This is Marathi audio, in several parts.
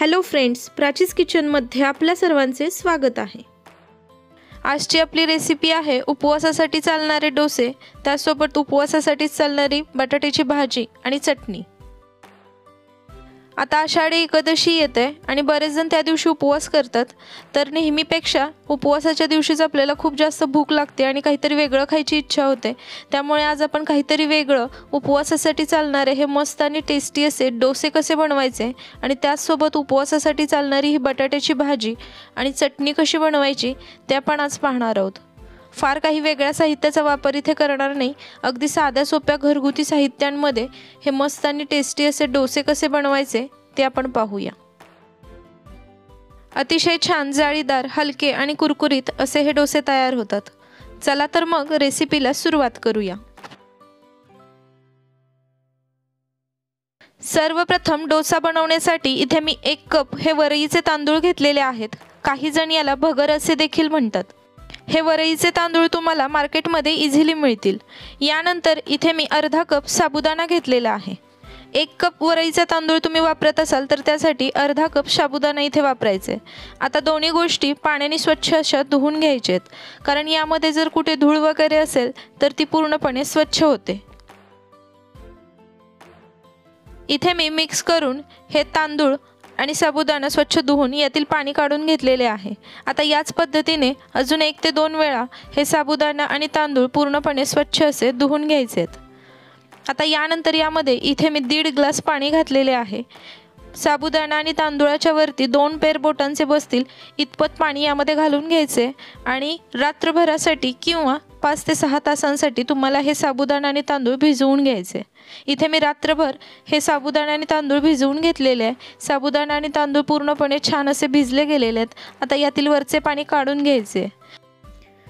हॅलो फ्रेंड्स प्राचीस किचनमध्ये आपल्या सर्वांचे स्वागत आहे. आजची आपली रेसिपी आहे उपवासासाठी चालणारे डोसे त्यासोबत उपवासासाठी चालणारी बटाट्याची भाजी आणि चटणी. आता आषाढी एकादशी येते आणि बरेच जण त्या दिवशी उपवास करतात. तर नेहमीपेक्षा उपवासाच्या दिवशीच आपल्याला खूप जास्त भूक लागते आणि काहीतरी वेगळं खायची इच्छा होते. त्यामुळे आज आपण काहीतरी वेगळं उपवासासाठी चालणारे हे मस्त आणि टेस्टी असे डोसे कसे बनवायचे आणि त्याचसोबत उपवासासाठी चालणारी ही बटाट्याची भाजी आणि चटणी कशी बनवायची ते आपण आज पाहणार आहोत. फार काही वेगळ्या साहित्याचा वापर इथे करणार नाही. अगदी साध्या सोप्या घरगुती साहित्यांमध्ये हे मस्त आणि टेस्टी असे डोसे कसे बनवायचे ते आपण पाहूया. अतिशय छान जाळीदार हलके आणि कुरकुरीत असे हे डोसे तयार होतात. चला तर मग रेसिपीला सुरुवात करूया. सर्वप्रथम डोसा बनवण्यासाठी इथे मी एक कप हे वरईचे तांदूळ घेतलेले आहेत. काही जण याला भगर असे देखील म्हणतात. हे वरईचे तांदूळ तुम्हाला मार्केटमध्ये इझिली मिळतील. यानंतर इथे मी अर्धा कप साबुदाणा घेतलेला आहे. एक कप वरईचा तांदूळ तुम्ही वापरत असाल तर त्यासाठी अर्धा कप साबुदाणा इथे वापरायचे. आता दोन्ही गोष्टी पाण्याने स्वच्छ अशा धुवून घ्यायचेत. कारण यामध्ये जर कुठे धूळ वगैरे असेल तर ती पूर्णपणे स्वच्छ होते. इथे मी मिक्स करून हे तांदूळ आणि साबुदाणा स्वच्छ धुवून यातील पाणी काढून घेतलेले आहे. आता याच पद्धतीने अजून एक ते दोन वेळा हे साबुदाणा आणि तांदूळ पूर्णपणे स्वच्छ असे धुवून घ्यायचेत. आता यानंतर यामध्ये इथे मी दीड ग्लास पाणी घातलेले आहे. साबुदाणा आणि तांदुळाच्या वरती दोन पेर बोटांचे बसतील इतपत पाणी यामध्ये घालून घ्यायचे आणि रात्रभरासाठी किंवा पाच ते सहा तासांसाठी तुम्हाला हे साबुदाणा आणि तांदूळ भिजवून घ्यायचे. इथे मी रात्रभर हे साबुदाणा आणि तांदूळ भिजवून घेतलेले आहे. साबुदाणा आणि तांदूळ पूर्णपणे छान असे भिजले गेलेले आहेत. आता यातील वरचे पाणी काढून घ्यायचे.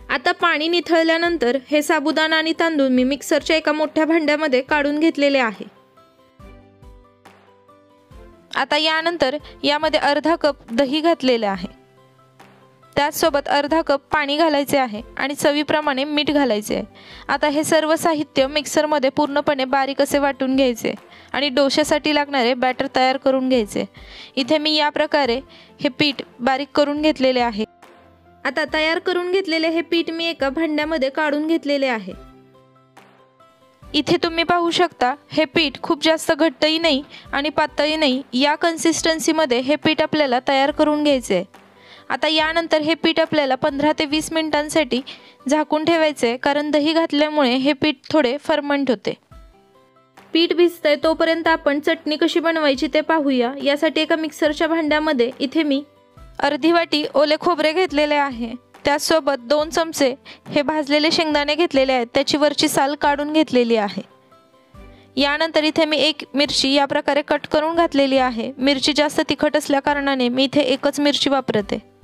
आता पाणी निथळल्यानंतर हे साबुदाणा आणि तांदूळ मी मिक्सरच्या एका मोठ्या भांड्यामध्ये काढून घेतलेले आहे. आता यानंतर यामध्ये अर्धा कप दही घातलेले आहे. त्याचसोबत अर्धा कप पाणी घालायचे आहे आणि चवीप्रमाणे मीठ घालायचे आहे. आता हे सर्व साहित्य मिक्सरमध्ये पूर्णपणे बारीक असे वाटून घ्यायचे आणि डोशासाठी लागणारे बॅटर तयार करून घ्यायचे. इथे मी या प्रकारे हे पीठ बारीक करून घेतलेले आहे. आता तयार करून घेतलेले हे पीठ मी एका भांड्यामध्ये काढून घेतलेले आहे. इथे तुम्ही पाहू शकता हे पीठ खूप जास्त घट्टही नाही आणि पातळही नाही. या कन्सिस्टन्सीमध्ये हे पीठ आपल्याला तयार करून घ्यायचे आहे. आता यानंतर हे पीठ आपल्याला पंधरा ते वीस मिनिटांसाठी झाकून ठेवायचे कारण दही घातल्यामुळे हे पीठ थोडे फर्मंट होते. पीठ भिजतंय तोपर्यंत आपण चटणी कशी बनवायची ते पाहूया. यासाठी एका मिक्सरच्या भांड्यामध्ये इथे मी अर्धी वाटी ओले खोबरे घेतलेले आहे. त्याचसोबत दोन चमचे हे भाजलेले शेंगदाणे घेतलेले आहेत. त्याची वरची साल काढून घेतलेली आहे. यानंतर इथे मी एक मिरची या प्रकारे कट करून घातलेली आहे. मिरची जास्त तिखट असल्याकारणाने मी इथे एकच मिरची वापरते.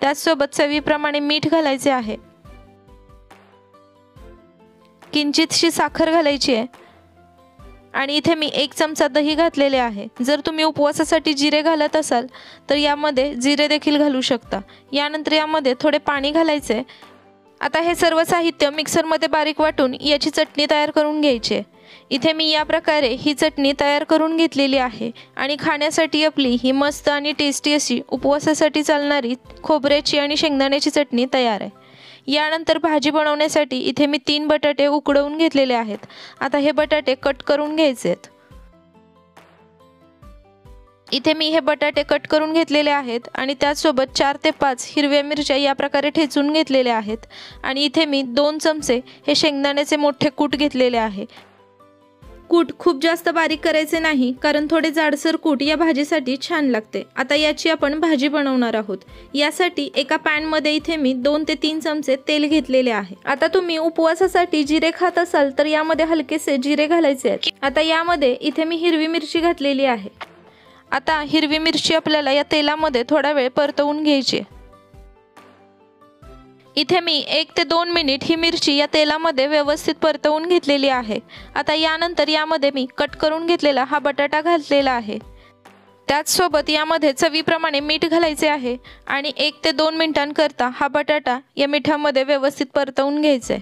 त्याचसोबत चवीप्रमाणे मीठ घालायचे आहे. किंचितशी साखर घालायची आहे. आणि इथे मी एक चमचा दही घातलेले आहे. जर तुम्ही उपवासासाठी जिरे घालत असाल तर यामध्ये जिरे देखील घालू शकता. यानंतर यामध्ये थोडे पाणी घालायचे आता हे सर्व साहित्य मिक्सरमध्ये बारीक वाटून याची चटणी तयार करून घ्यायची इथे मी या प्रकारे ही चटणी तयार करून घेतलेली आहे आणि खाण्यासाठी आपली ही मस्त आणि टेस्टी अशी उपवासासाठी चालणारी खोबऱ्याची आणि शेंगदाण्याची चटणी तयार आहे. यानंतर भाजी बनवण्यासाठी इथे मी तीन बटाटे उकडवून घेतलेले आहेत. आता हे बटाटे कट करून घ्यायचे आहेत. इथे मी हे बटाटे कट करून घेतलेले आहेत आणि त्याचसोबत चार ते पाच हिरव्या मिरच्या या प्रकारे ठेचून घेतलेल्या आहेत. आणि इथे मी दोन चमचे हे शेंगदाण्याचे मोठे कूट घेतलेले आहे. कूट खूप जास्त बारीक करायचे नाही कारण थोडे जाडसर कूट या भाजीसाठी छान लागते. आता याची आपण भाजी बनवणार आहोत. यासाठी एका पॅनमध्ये इथे मी दोन ते तीन चमचे तेल घेतलेले आहे. आता तुम्ही उपवासासाठी जिरे खात असाल तर यामध्ये हलकेसे जिरे घालायचे आहेत. आता यामध्ये इथे मी हिरवी मिरची घातलेली आहे. आता हिरवी मिरची आपल्याला या तेलामध्ये थोडा वेळ परतवून घ्यायची. आहे इथे मी एक ते दोन मिनिट ही मिरची या तेलामध्ये व्यवस्थित परतवून घेतलेली आहे. आता यानंतर यामध्ये मी कट करून घेतलेला हा बटाटा घातलेला आहे. त्याचसोबत यामध्ये चवीप्रमाणे मीठ घालायचे आहे आणि एक ते दोन मिनिटांकरता हा बटाटा या मिठामध्ये व्यवस्थित परतवून घ्यायचे.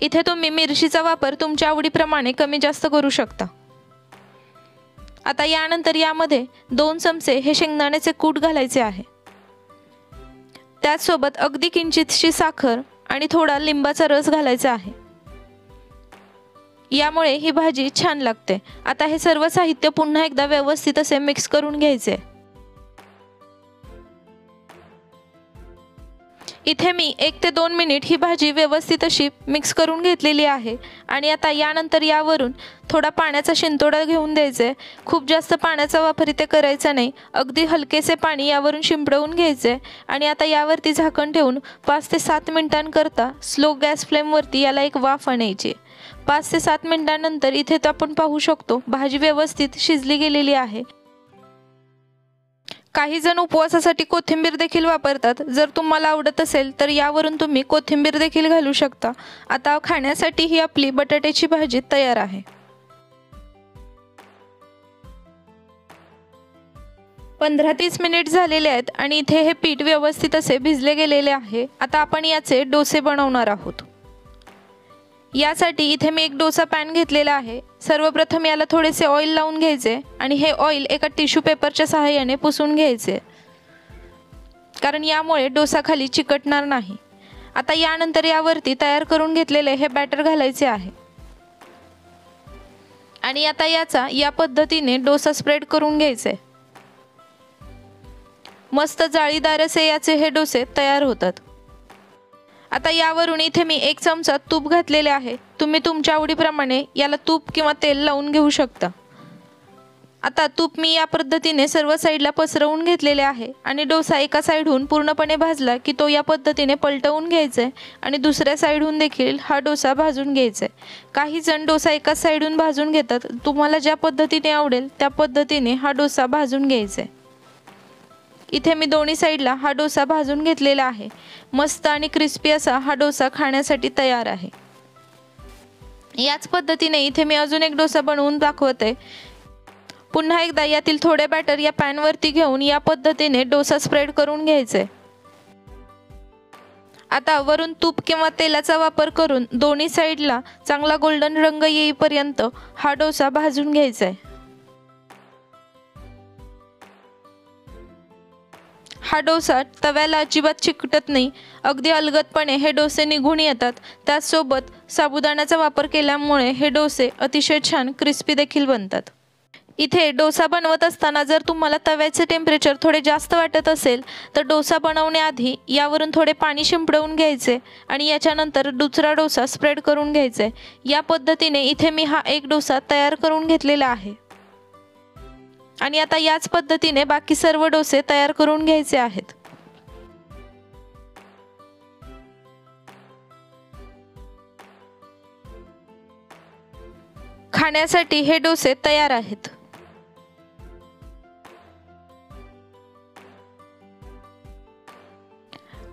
इथे तुम्ही मिरचीचा वापर तुमच्या आवडीप्रमाणे कमी जास्त करू शकता. आता यानंतर यामध्ये दोन चमचे हे शेंगदाण्याचे कूट घालायचे आहे. त्याचसोबत अगदी किंचितशी साखर आणि थोडा लिंबाचा रस घालायचा आहे. यामुळे ही भाजी छान लागते. आता हे सर्व साहित्य पुन्हा एकदा व्यवस्थित असे मिक्स करून घ्यायचे. इथे मी एक ते दोन मिनिट ही भाजी व्यवस्थित अशी मिक्स करून घेतलेली आहे. आणि आता यानंतर यावरून थोडा पाण्याचा शिंतोडा घेऊन द्यायचे खूप जास्त पाण्याचा वापर इथे करायचा नाही. अगदी हलकेसे पाणी यावरून शिंपडवून घ्यायचे आणि आता यावरती झाकण ठेवून पाच ते सात मिनिटांकरता स्लो गॅस फ्लेमवरती याला एक वाफ आणायची. पाच ते सात मिनिटांनंतर इथे तर आपण पाहू शकतो भाजी व्यवस्थित शिजली गेलेली आहे. काही जण उपवासासाठी कोथिंबीर देखील वापरतात. जर तुम्हाला आवडत असेल तर यावरून तुम्ही कोथिंबीर देखील घालू शकता. आता खाण्यासाठी ही आपली बटाट्याची भाजी तयार आहे. पंधरा तीस मिनिट झालेले आहेत आणि इथे हे पीठ व्यवस्थित असे भिजले गेलेले आहे. आता आपण याचे डोसे बनवणार आहोत. यासाठी इथे मी एक डोसा पॅन घेतलेला आहे. सर्वप्रथम याला थोडेसे ऑइल लावून घ्यायचे आणि हे ऑइल एका टिश्यू पेपरच्या सहाय्याने पुसून घ्यायचे. कारण यामुळे डोसा खाली चिकटणार नाही. आता यानंतर यावरती तयार करून घेतलेले हे बॅटर घालायचे आहे. आणि आता याचा या पद्धतीने डोसा स्प्रेड करून घ्यायचे. मस्त जाळीदार असे याचे हे डोसे तयार होतात. आता यावरून इथे मी एक चमचा तूप घातलेले आहे. तुम्ही तुमच्या आवडीप्रमाणे याला तूप किंवा तेल लावून घेऊ शकता. आता तूप मी या पद्धतीने सर्व साईडला पसरवून घेतलेले आहे आणि डोसा एका साईडहून पूर्णपणे भाजला की तो या पद्धतीने पलटवून घ्यायचा आहे आणि दुसऱ्या साईडहून देखील हा डोसा भाजून घ्यायचा. आहे काही जण डोसा एकाच साईडहून भाजून घेतात. तुम्हाला ज्या पद्धतीने आवडेल त्या पद्धतीने हा डोसा भाजून घ्यायचा. आहे इथे मी दोन्ही साईडला हा डोसा भाजून घेतलेला आहे. मस्त आणि क्रिस्पी असा हा डोसा खाण्यासाठी तयार आहे. याच पद्धतीने इथे मी अजून एक डोसा बनवून दाखवते. पुन्हा एकदा यातील थोडे बॅटर या पॅनवरती घेऊन या पद्धतीने डोसा स्प्रेड करून घ्यायचे. आता वरून तूप किंवा तेलाचा वापर करून दोन्ही साईडला चांगला गोल्डन रंग येईपर्यंत हा डोसा भाजून घ्यायचा आहे हा डोसा तव्याला अजिबात चिकटत नाही. अगदी अलगदपणे हे डोसे निघून येतात. त्याचसोबत साबुदाण्याचा वापर केल्यामुळे हे डोसे अतिशय छान क्रिस्पी देखील बनतात. इथे डोसा बनवत असताना जर तुम्हाला तव्याचे टेम्परेचर थोडे जास्त वाटत असेल तर डोसा बनवण्याआधी यावरून थोडे पाणी शिंपडवून घ्यायचे आणि याच्यानंतर दुसरा डोसा स्प्रेड करून घ्यायचे. या पद्धतीने इथे मी हा एक डोसा तयार करून घेतलेला आहे. आणि आता याच पद्धतीने बाकी सर्व डोसे तयार करून घ्यायचे आहेत. खाण्यासाठी हे डोसे तयार आहेत.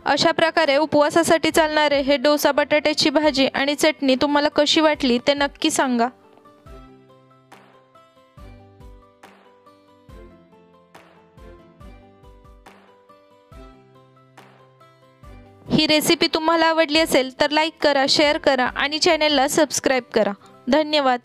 अशा प्रकारे उपवासासाठी चालणारे हे डोसा बटाट्याची भाजी आणि चटणी तुम्हाला कशी वाटली ते नक्की सांगा. ही रेसिपी तुम्हाला आवडली असेल तर लाईक करा शेअर करा आणि चॅनेलला सबस्क्राईब करा. धन्यवाद.